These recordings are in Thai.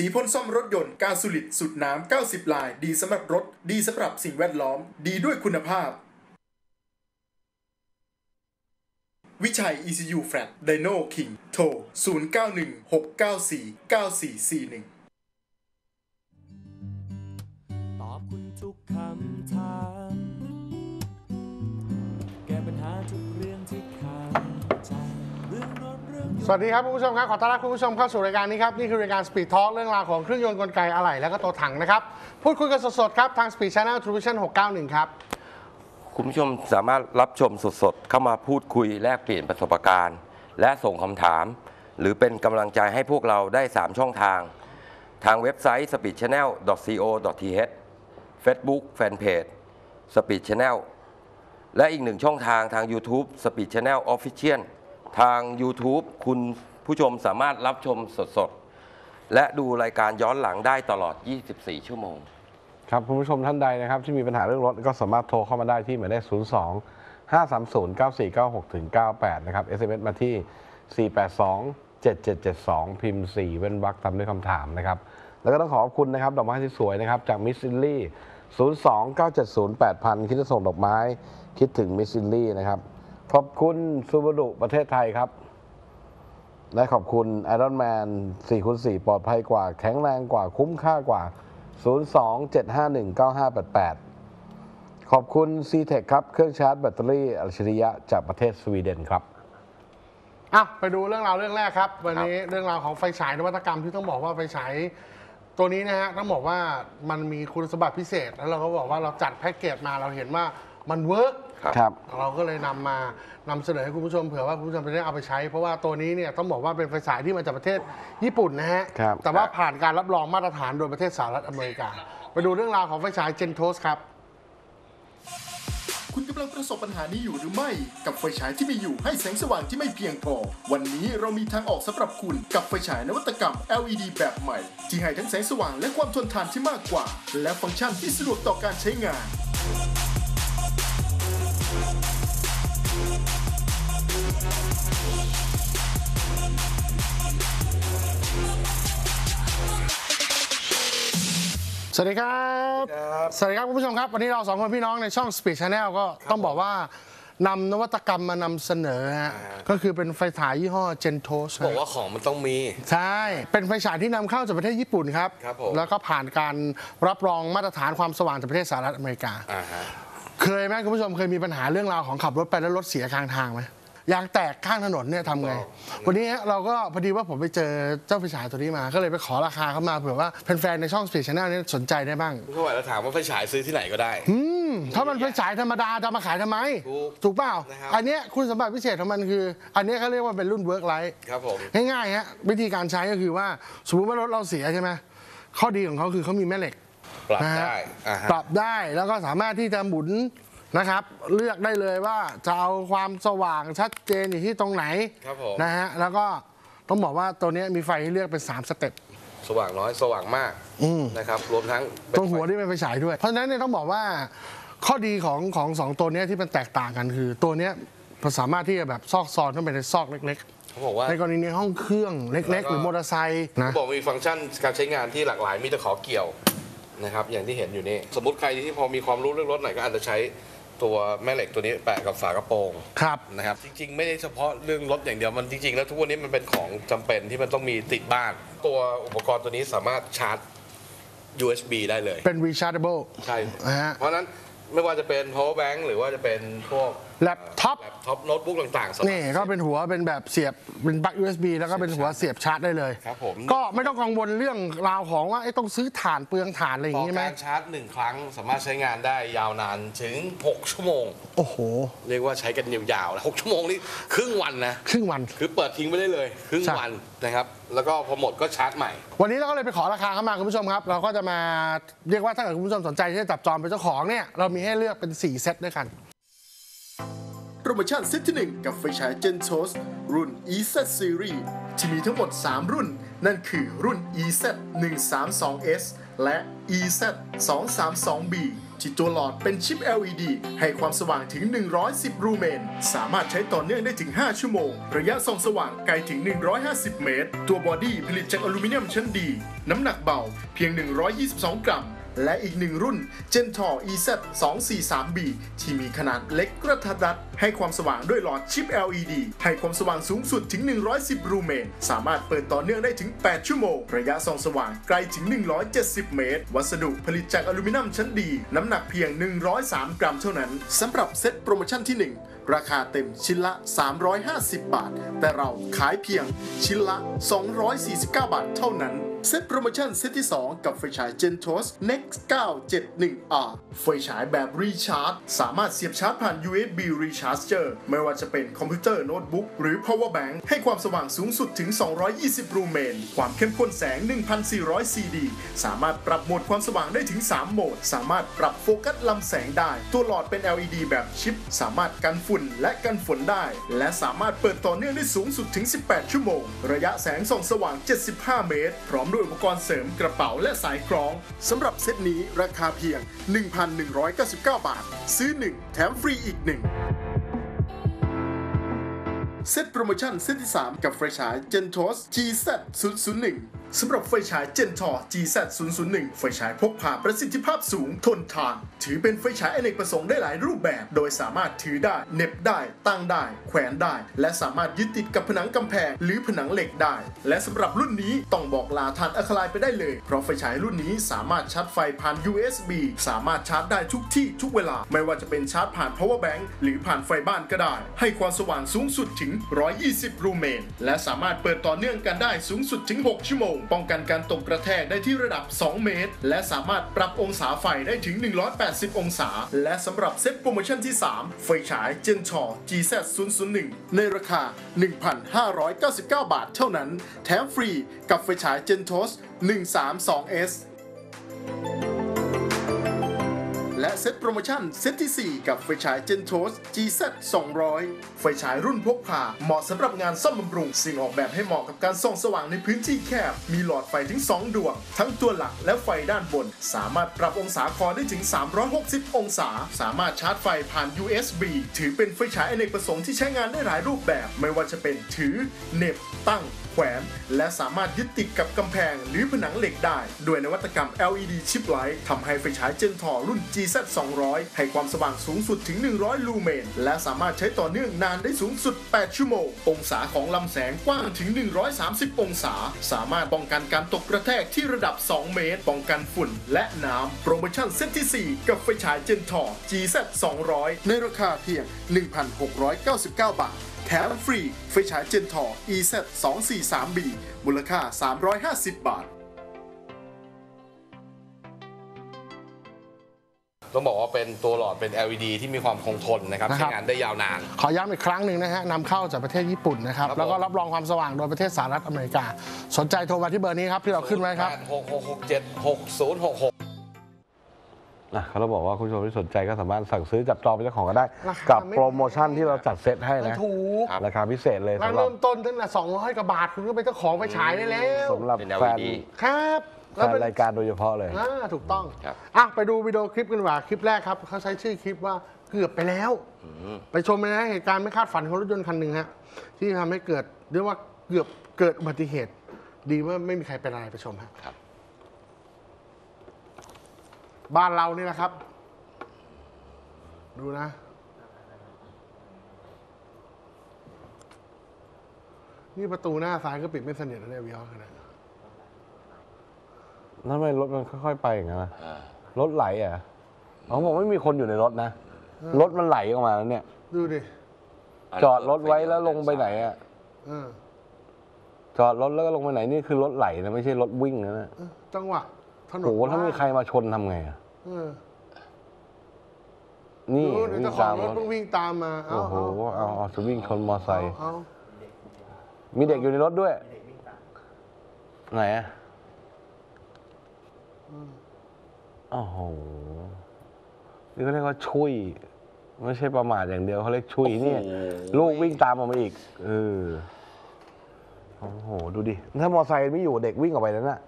สีพ่นซ่อมรถยนต์กาสุลิดสุดน้ำ 90 ลาย ดีสำหรับรถ ดีสำหรับสิ่งแวดล้อม ดีด้วยคุณภาพ วิชัย ECU Flat Dino King โทร 0916949441 สวัสดีครับคุณผู้ชมครับขอต้อนรับคุณผู้ชมเข้าสู่รายการนี้ครับนี่คือรายการ Speed Talk เรื่องราวของเครื่องยนต์กลไกอะไหล่และก็ตัวถังนะครับพูดคุยกันสดๆครับทาง Speed Channel Television 691 ครับคุณผู้ชมสามารถรับชมสดๆเข้ามาพูดคุยแลกเปลี่ยนประสบการณ์ และส่งคำถาม หรือเป็นกำลังใจให้พวกเราได้ 3 ช่องทาง ทางเว็บไซต์ speedchannel.co.th Facebook Fanpage Speed Channel และอีกหนึ่งช่องทางทาง YouTube Speed Channel Official ทาง YouTube คุณผู้ชมสามารถรับชมสดๆ และดูรายการย้อนหลังได้ตลอด 24 ชั่วโมง ครับคุณผู้ชมท่านใดนะครับที่มีปัญหาเรื่องรถก็สามารถโทรเข้ามาได้ที่หมายเลข 02 530 9496ถึง98 นะครับ SMS มาที่ 482 7772 พิมพ์ 4 เว้นวรรคตามด้วยคำถามนะครับ แล้วก็ต้องขอขอบคุณนะครับ ดอกไม้ที่สวยนะครับจากมิสซิลลี่ 02 970 8000 คิดจะส่งดอกไม้คิดถึงมิสซิลลี่นะครับ ขอบคุณซูบารุประเทศไทยครับ และขอบคุณ Iron Man 4คูณ4ปลอดภัยกว่า แข็งแรงกว่าคุ้มค่ากว่า 027519588 ขอบคุณ c t e c ครับ เครื่องชาร์จแบตเตอรี่อัจฉริยะจากประเทศสวีเดนครับอะไปดูเรื่องราวเรื่องแรกครับ วันนี้เรื่องราวของไฟฉายนวัตกรรมที่ต้องบอกว่าไฟฉายตัวนี้นะฮะต้องบอกว่ามันมีคุณสมบัติพิเศษ แล้วเราก็บอกว่าเราจัดแพ็กเกจมาเราเห็นว่ามัน work ครับ เราก็เลยนำมานำเสนอให้คุณผู้ชมเผื่อว่าคุณผู้ชมจะได้เอาไปใช้ เพราะว่าตัวนี้เนี่ยต้องบอกว่าเป็นไฟฉายที่มาจากประเทศญี่ปุ่นนะฮะ ครับ แต่ว่าผ่านการรับรองมาตรฐานโดยประเทศสหรัฐอเมริกา ไปดูเรื่องราวของไฟฉาย Gentos ครับ คุณกำลังประสบปัญหานี้อยู่หรือไม่ กับไฟฉายที่มีอยู่ให้แสงสว่างที่ไม่เพียงพอ วันนี้เรามีทางออกสำหรับคุณกับไฟฉายนวัตกรรม LED แบบใหม่ ที่ให้ทั้งแสงสว่างและความทนทานที่มากกว่า และฟังก์ชันที่สะดวกต่อการใช้งาน สวัสดีครับ สวัสดีครับคุณผู้ชมครับ วันนี้เราสองคนพี่น้องในช่อง Speed Channel ก็ต้องบอกว่านำนวัตกรรมมานำเสนอฮะก็คือเป็นไฟฉายยี่ห้อ Gentos บอกว่าของมันต้องมี ใช่ เป็นไฟฉายที่นำเข้าจากประเทศญี่ปุ่นครับ ครับผม แล้วก็ผ่านการรับรองมาตรฐานความสว่างจากประเทศสหรัฐอเมริกา อ่าฮะ เคยไหมคุณผู้ชมเคยมีปัญหาเรื่องราวของขับรถไปแล้วรถเสียกลางทางไหม ยางแตกข้างถนนเนี่ยทำไง วันนี้เราก็พอดีว่าผมไปเจอเจ้าไฟฉายตัวนี้มา ก็เลยไปขอราคาเขามาเผื่อว่าแฟนๆในช่อง Speed Channel เนี่ยสนใจได้บ้างเมื่อวานเราถามว่าไฟฉายซื้อที่ไหนก็ได้ อืมถ้ามันไฟฉายธรรมดาจะมาขายทำไม ถูกถูกเปล่า นะครับ อันเนี้ยคุณสมบัติพิเศษของมันคือ อันเนี้ยเขาเรียกว่าเป็นรุ่น work light ครับผม ง่ายๆฮะวิธีการใช้ก็คือว่าสมมติว่ารถเราเสียใช่ไหมข้อดีของเขาคือเขามีแม่เหล็กปรับนะฮะได้อ่าฮะปรับได้แล้วก็สามารถที่จะหมุน นะครับ เลือกได้เลยว่าจะเอาความสว่างชัดเจนอยู่ที่ตรงไหนครับผม นะฮะแล้วก็ต้องบอกว่าตัวเนี้ยมีไฟให้เลือกเป็น 3 step สว่างน้อยสว่างมากอืม นะครับรวมทั้งเป็ตรงหัวที่เป็นไฟฉายด้วย เพราะฉะนั้นเนี่ยต้องบอกว่าข้อดีของของสองตัวเนี้ยที่มันแตกต่างกันคือ ตัวเนี้ยมันสามารถที่จะแบบซอกซอนเข้าไปในซอกเล็กเขาบอกว่าๆในกรณีในห้องเครื่องเล็ก ๆ หรือมอเตอร์ไซค์นะ เขาบอกมีฟังก์ชันการใช้งานที่หลากหลายมีตะขอเกี่ยวนะครับอย่างที่เห็นอยู่นี่สมมติใครที่พอมีความรู้เรื่องรถหน่อยก็อาจจะใช้ ตัวแม่เหล็กตัวนี้แปะกับฝากระโปรงครับ นะครับ จริง ๆ ไม่ได้เฉพาะเรื่องรถอย่างเดียวมันจริง ๆ แล้วทุกวันนี้มันเป็นของจำเป็นที่มันต้องมีติดบ้าน ตัวอุปกรณ์ตัวนี้สามารถชาร์จ USB ได้เลย เป็น rechargeable ใช่ นะฮะ เพราะฉะนั้นไม่ว่าจะเป็น power bank หรือว่าจะเป็นพวก แล็ปท็อป แล็ปท็อปโน้ตบุ๊กต่างๆสามารถนี่ก็เป็นหัวเป็นแบบเสียบเป็นปลั๊ก USB แล้วก็เป็นหัวเสียบชาร์จได้เลยครับผม ก็ไม่ต้องกังวลเรื่องราวของว่าเอ๊ะต้องซื้อถ่านเปลืองถ่านอะไรอย่าต่งอนี้ไหมการชาร์จหนึ่งครั้งสามารถใช้งานได้ยาวนานถึง 6 ชั่วโมง โอ้โห เรียกว่าใช้กันยาวๆแล้ว6ชั่วโมงนี่ครึ่งวันนะ ครึ่งวัน คือเปิดทิ้งไปได้เลย ครึ่งใช่ วันนะครับ แล้วก็พอหมดก็ชาร์จใหม่ วันนี้เราก็เลยไปขอราคาเข้ามาคุณผู้ชมครับ เราก็จะมาเรียกว่าถ้าเกิดคุณผู้ชมสนใจที่จะจับจองเป็นเจ้าของเนี่ยเรามีให้เลือกเป็น 4 เซตด้วยกันโป รโมชั่นเซตที่ 1 กับไฟฉาย Gentos รุ่น EZ Series ที่มีทั้งหมด 3 รุ่น นั่นคือรุ่น EZ 132S และ EZ 232B ที่ตัวหลอดเป็นชิป LED ให้ความสว่างถึง 110 ลูเมน สามารถใช้ต่อเนื่องได้ถึง 5 ชั่วโมง ระยะส่องสว่างไกลถึง 150 เมตร ตัว body ผลิตจากอลูมิเนียมชั้นดี น้ำหนักเบาเพียง 122 กรัม และอีกหนึ่งรุ่น Gentos EZ 243B ที่มีขนาดเล็กกระทัดรัด ให้ความสว่างด้วยหลอดชิป LED ให้ความสว่างสูงสุดถึง 110 ลูเมน สามารถเปิดต่อเนื่องได้ถึง 8 ชั่วโมง ระยะส่องสว่างไกลถึง 170 เมตร วัสดุผลิตจากอลูมิเนียมชั้นดี น้ำหนักเพียง 103 กรัมเท่านั้นสำหรับเซ็ตโปรโมชั่นที่ 1ราคาเต็มชิ้นละ 350 บาท แต่เราขายเพียงชิ้นละ 249 บาทเท่านั้น เซตโปรโมชั่นเซตที่ 2 กับไฟฉาย Gentos Next 971R ไฟฉายแบบรีชาร์จสามารถเสียบชาร์จผ่าน USB Recharger ไม่ว่าจะเป็นคอมพิวเตอร์โน้ตบุ๊กหรือ power bank ให้ความสว่างสูงสุดถึง 220 รูเมน ความเข้มข้นแสง 1,400 CD สามารถปรับโหมดความสว่างได้ถึง 3 โหมด สามารถปรับโฟกัสลำแสงได้ ตัวหลอดเป็น LED แบบชิป สามารถกันฝุ่นและกันฝนได้ และสามารถเปิดต่อเนื่องได้สูงสุดถึง 18 ชั่วโมง ระยะแสงส่องสว่าง 75 เมตร พร้อมด้วยอุปกรณ์เสริมกระเป๋าและสายคล้องสำหรับเซตนี้ราคาเพียง 1,199 บาท ซื้อ 1 แถมฟรีอีก 1 เซตโปรโมชั่นเซตที่ 3 กับไฟฉาย Gentos GZ 001 สำหรับไฟฉาย Gentor GZ 001 ไฟฉายพกพาประสิทธิภาพสูงทนทาน ถือเป็นไฟฉายอเนกประสงค์ได้หลายรูปแบบ โดยสามารถถือได้ เน็บได้ ตั้งได้ แขวนได้ และสามารถยึดติดกับผนังกำแพง หรือผนังเหล็กได้ และสำหรับรุ่นนี้ต้องบอกลาทานอะคลน์ไปได้เลย เพราะไฟฉายรุ่นนี้สามารถชาร์จไฟผ่าน USB สามารถชาร์จได้ทุกที่ทุกเวลา ไม่ว่าจะเป็นชาร์จผ่าน power bank หรือผ่านไฟบ้านก็ได้ ให้ความสว่างสูงสุดถึง 120 รูเมน และสามารถเปิดต่อเนื่องกันได้สูงสุดถึง 6 ชั่วโมงป้องกันการตกกระแทกได้ที่ระดับ 2 เมตร และสามารถปรับองศาไฟได้ถึง 180 องศา และสำหรับเซ็ตโปรโมชั่นที่ 3 ไฟฉาย Gen 4 GZ 001ในราคา 1,599 บาทเท่านั้น แถมฟรีกับไฟฉาย Gentos 132S และเซตโปรโมชั่นเซตที่ 4 กับไฟฉาย Gentos GZ 200 ไฟฉายรุ่นพกพา เหมาะสำหรับงานซ่อมบำรุง สิ่งออกแบบให้เหมาะกับการส่องสว่างในพื้นที่แคบ มีหลอดไฟถึง 2 ดวง ทั้งตัวหลักและไฟด้านบน สามารถปรับองศาคอได้ถึง 360 องศา สามารถชาร์จไฟผ่าน USB ถือเป็นไฟฉายอเนกประสงค์ที่ใช้งานได้หลายรูปแบบ ไม่ว่าจะเป็นถือ เน็บตั้ง ขวน และสามารถยึดติดกับกำแพงหรือผนังเหล็กได้ ด้วยนวัตกรรม LED chip light ทำให้ไฟฉาย Gentos รุ่น GZ 200ให้ความสว่างสูงสุดถึง 100 ลูเมน และสามารถใช้ต่อเนื่องนานได้สูงสุด 8 ชั่วโมง องศาของลำแสงกว้างถึง 130 องศา สามารถป้องกันการตกกระแทกที่ระดับ 2 เมตร ป้องกันฝุ่น และน้ำ โปรโมชั่นเซตที่ 4 กับไฟฉายเจนทอ GZ 200ในราคาเพียง 1,699 บาท แถมฟรีไฟฉาย Gentos EZ 2 4 3 b มูลค่า 350 บาท ต้องบอกว่าเป็นตัวหลอดเป็น LED ที่มีความคงทนนะครับนะใช้งานได้ยาวนาน ขอย้ำอีกครั้งหนึ่งนะฮะนำเข้าจากประเทศญี่ปุ่นนะครับรบแล้วก็รับรองความสว่างโดยประเทศสหรัฐอเมริกา สนใจโทรมาที่เบอร์นี้ครับที่เราขึ้นไว้ครับ 8 6 6 6 7 6 0 6 6 นะเขาบอกว่าคุณผู้ชมที่สนใจก็สามารถสั่งซื้อจับจองเป็นเจ้าของก็ได้กับโปรโมชั่นที่เราจัดเซตให้นะ ถูกราคาพิเศษเลยร้านเริ่มต้นตั้งแต่200กว่าบาทคุณก็เป็นเจ้าของไปฉายได้แล้ว สำหรับแฟนครับแฟนรายการโดยเฉพาะเลยถูกต้องอะไปดูวิดีโอคลิปกันว่าคลิปแรกครับเขาใช้ชื่อคลิปว่าเกือบไปแล้ว ไปชมเลยนะเหตุการณ์ไม่คาดฝันของรถยนต์คันหนึ่งฮะที่ทำให้เกิดเรียกว่าเกือบเกิดอุบัติเหตุ ดีว่าไม่มีใครเป็นอะไรไปชมครับ บ้านเรานี่แหละครับ ดูนะ นี่ประตูหน้าซ้ายก็ปิดไม่สนิทแล้วเนี่ยวิออสขนาดทำไมรถมันค่อยๆไปอย่างนั้นอะอ่ารถไหลอะเขาบอกไม่มีคนอยู่ในรถนะ รถมันไหลออกมาแล้วเนี่ย ดูดิจอดรถไว้แล้วลงไปไหนอะเออจอดรถแล้วก็ลงไปไหนนี่คือรถไหลนะไม่ใช่รถวิ่งนะเนี่ยเออจังหวะ ถนนโอ้โหถ้ามีว่งใครมาชนทำไงอะเออนี่ดูเดี๋ยววิ่งเจ้าขอตางมรรถถเพิ่งวิ่งตามมาเอาโอ้โหเอาเอาเอาจะวิ่งชนมอไซค์เอา มีเด็กอยู่ในรถด้วย ไหนอะโอ้โหนี่เขาเรียกว่าช่วยไม่ใช่ประมาทอย่างเดียวเขาเรียกช่วยเนี่ย ลูกวิ่งตามออกมาอีกเออโอ้โห ดูดิ ถ้ามอไซค์ไม่อยู่เด็กวิ่งออกไปแล้วน่ะ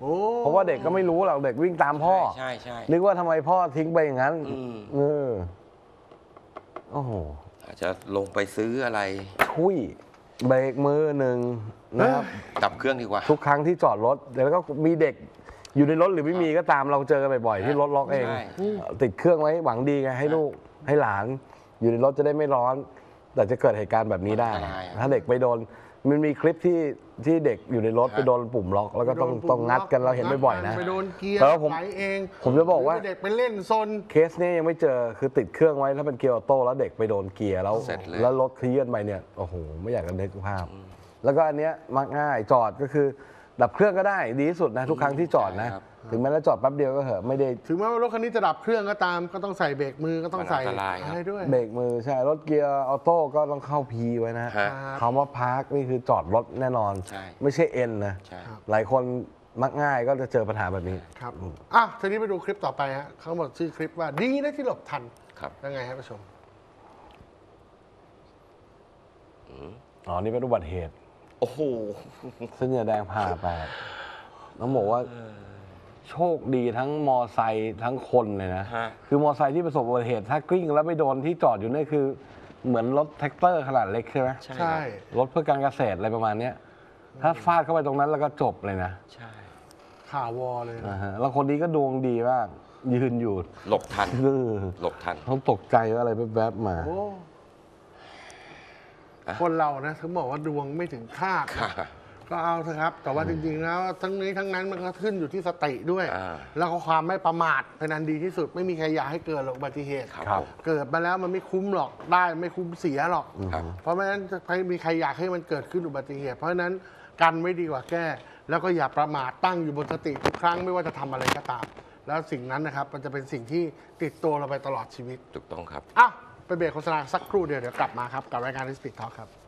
โอ้เพราะว่าเด็กก็ไม่รู้หรอกเด็กวิ่งตามพ่อใช่ใช่นึกว่าทำไมพ่อทิ้งไปอย่างนั้นอืมเออโอ้โหอาจจะลงไปซื้ออะไรช่วยเบรกมือหนึ่งนะครับ ดับเครื่องดีกว่า ทุกครั้งที่จอดรถแล้วก็มีเด็กอยู่ในรถหรือไม่มีก็ตามเราเจอกันบ่อยๆที่รถล็อกเอง ใช่ ติดเครื่องไว้หวังดีไงให้ลูกให้หลาน อยู่ในรถจะได้ไม่ร้อน แต่จะเกิดเหตุการณ์แบบนี้ได้ อันตรายอะ ถ้าเด็กไปโดน มันมีคลิปที่ที่เด็กอยู่ในรถฮะไปโดนปุ่มล็อก แล้วก็ต้องไปโดนต้องงัดกันเราเห็นบ่อยๆนะไปโดนเกียร์แต่ว่าผมไหลเองผมจะบอกว่าหรืเด็กไปเล่นซนเคสนี้ยังไม่เจอคือติดเครื่องไว้ถ้าเป็นเกียร์ออโต้แล้วเด็กไปโดนเกียร์แล้วเสร็จเลยแล้วรถเคลื่อนไปเนี่ยโอ้โหไม่อยากจะนึกภาพ แล้วก็อันเนี้ยมักง่ายจอดก็คือ ดับเครื่องก็ได้ดีที่สุดนะทุกครั้งที่จอดนะใช่ครับ ถึงแม้จะจอดแป๊บเดียวก็เหอะไม่ได้ถึงแม้ว่ารถคันนี้จะดับเครื่องก็ตามก็ต้องใส่เบรกมือก็ต้องใส่มันอันตรายครับ อะไรด้วย เบรกมือใช่รถเกียร์ออโต้ก็ต้องเข้า P ไว้นะฮะครับคำว่า park นี่คือจอดรถแน่นอน ใช่ ไม่ใช่ N นะ ใช่ หลายคนมักง่ายก็จะเจอปัญหาแบบนี้ ครับอะทีนี้ไปดูคลิปต่อไปฮะเขาบอกชื่อคลิปว่าดีนะที่หลบทันครับ ยังไงครับผู้ชม อ๋อ นี่เป็นอุบัติเหตุ โอ้โหเส้นยาแดงผ่าแปดต้องบอกว่าโชคดีทั้งมอไซค์ทั้งคนเลยนะ ฮะ คือมอไซค์ที่ประสบอุบัติเหตุถ้ากลิ้งแล้วไปโดนที่จอดอยู่นี่คือ เหมือนรถแทรกเตอร์ขนาดเล็กใช่ไหมใช่ใช่ รถเพื่อการเกษตรอะไรประมาณเนี้ยถ้าฟาดเข้าไปตรงนั้นแล้วก็จบเลยนะใช่ ข่าววอเลยนะ นะฮะแล้วคนนี้ก็ดวงดีมากยืนอยู่หลบทัน เออหลบทัน เขาตกใจว่าอะไรแวบๆมา โอ้อะ คนเรานะถึงบอกว่าดวงไม่ถึงฆาตค่ะก็เอาเถอะครับ แต่ว่าจริงๆแล้วทั้งนี้ทั้งนั้นมันก็ขึ้นอยู่ที่สติด้วยอ่าแล้วก็ความไม่ประมาทเป็นอันดีที่สุดไม่มีใครอยากให้เกิดหรอกอุบัติเหตุครับครับผมเกิดมาแล้วมันไม่คุ้มหรอกได้ไม่คุ้มเสียหรอกครับเพราะไม่งั้นจะไม่มีใครอยากให้มันเกิดขึ้นอุบัติเหตุ เพราะฉะนั้นกันไว้ดีกว่าแก้ แล้วก็อย่าประมาทตั้งอยู่บนสติทุกครั้งไม่ว่าจะทำอะไรก็ตาม แล้วสิ่งนั้นนะครับมันจะเป็นสิ่งที่ติดตัวเราไปตลอดชีวิตถูกต้องครับอะ ไปเบรกโฆษณาสักครู่เดียวเดี๋ยวกลับมาครับกับรายการ Speed Talk ครับ